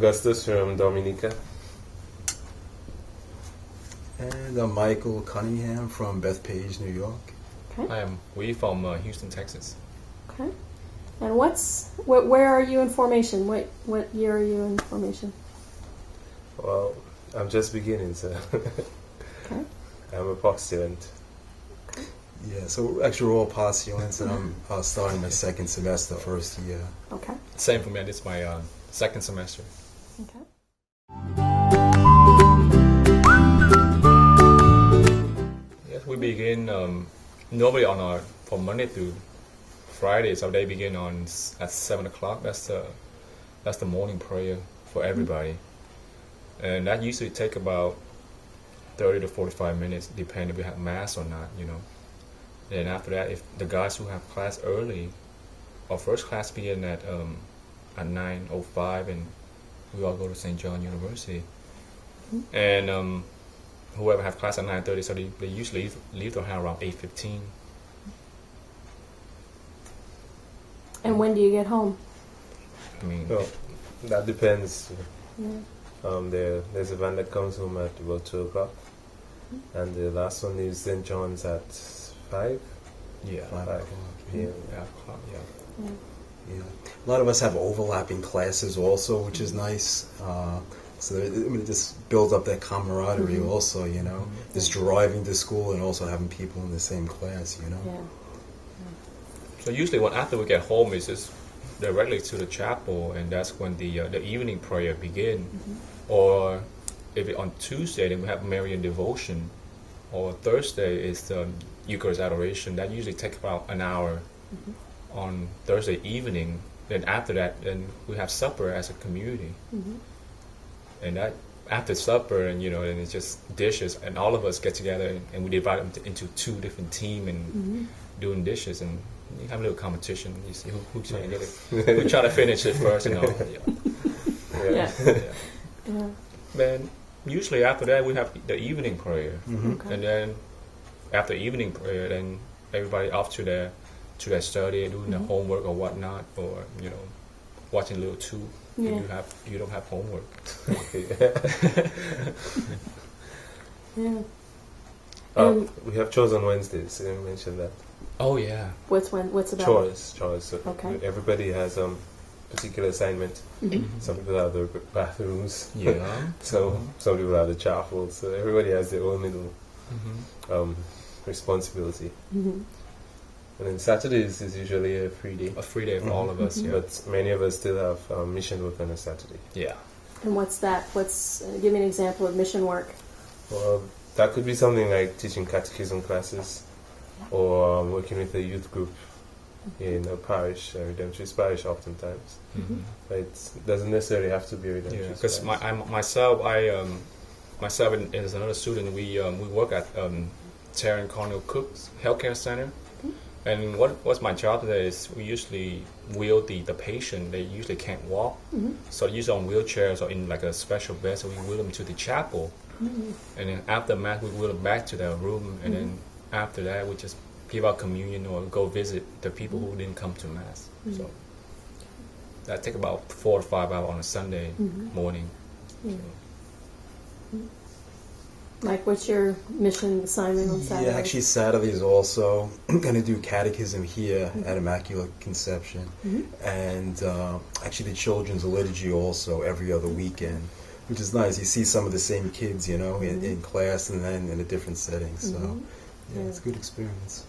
Augustus from Dominica. And I'm Michael Cunningham from Bethpage, New York. Okay. I'm we from uh, Houston, Texas. Okay. And what's what? Where are you in formation? What what year are you in formation? Well, I'm just beginning, so Okay. I'm a postulant. Yeah, so actually we're all postulants, and I'm uh, starting my second semester, first year. Okay. Same for me. This is my uh, second semester. Okay. Yes, we begin um, normally on our from Monday to Friday. So they begin on at seven o'clock. That's the that's the morning prayer for everybody, and that usually take about thirty to forty-five minutes, depending if we have mass or not. You know. Then after that, if the guys who have class early, our first class begin at um, at nine o five, and we all go to St. John University, and um, whoever have class at nine thirty, so they, they usually leave, leave their house around eight fifteen. And when do you get home? I mean, Well, that depends. Yeah. Um, there, there's a van that comes home at about 2 o'clock, and the last one is St. John's at 5 yeah, Five Five. o'clock. p.m. yeah, o'clock, yeah. Yeah. Yeah, a lot of us have overlapping classes also, which is nice. Uh, so it, I mean, it just builds up that camaraderie Mhm. also, you know. Mhm. Just driving to school and also having people in the same class, you know. Yeah. So usually, when after we get home, is just directly to the chapel, and that's when the uh, the evening prayer begin. Or if it, on Tuesday, then we have Marian devotion, or Thursday is the Eucharist adoration. That usually takes about an hour on Thursday evening. Then after that, then we have supper as a community, Mhm. and that after supper, and you know, and it's just dishes, and all of us get together, and, and we divide them to, into two different team and Mhm. doing dishes and you have a little competition. You see who, who's trying to get it, who try to finish it first, you know. Yeah. Yeah. yeah. Yeah. Then usually after that we have the evening prayer, hmm Okay. and then after evening prayer, then everybody off to their to their study, doing their Mhm. homework or whatnot, or you know, watching a little too. If Yeah. you have you don't have homework. Yeah. Uh, Um, we have chores on Wednesdays. I didn't mention that. Oh yeah. What's when? What's about? Chores, chores. So Okay. Everybody has um particular assignment. Mhm. Some people have their bathrooms. Yeah. So some people have the chapel. So everybody has their own little hmm um, responsibility. And then Saturdays is usually a free day. A free day for all of us. Yeah. But many of us still have um, mission work on a Saturday. yeah. And what's that? What's? Uh, give me an example of mission work. Well, that could be something like teaching catechism classes or um, working with a youth group in a parish, a Redemptorist parish oftentimes. Mhm. But it doesn't necessarily have to be a Yeah, Redemptorist because my. I'm, myself, I um, myself and as another student, we um, we work at um, Terence Cardinal Cooke's Healthcare Center, and what what's my job there is we usually wheel the, the patient. They usually can't walk, Mhm. so usually on wheelchairs or in like a special bed. So we wheel them to the chapel, Mhm. and then after mass we wheel them back to their room, and then after that we just give out communion or go visit the people who didn't come to mass. So that take about four or five hours on a Sunday Mhm. morning. Yeah. Like, what's your mission assignment on Saturday? Yeah, actually Saturdays also going to do catechism here at Immaculate Conception, Mhm. and uh, actually the children's liturgy also every other weekend, which is nice. You see some of the same kids, you know, in, in class and then in a different setting. So yeah, Yeah. it's a good experience.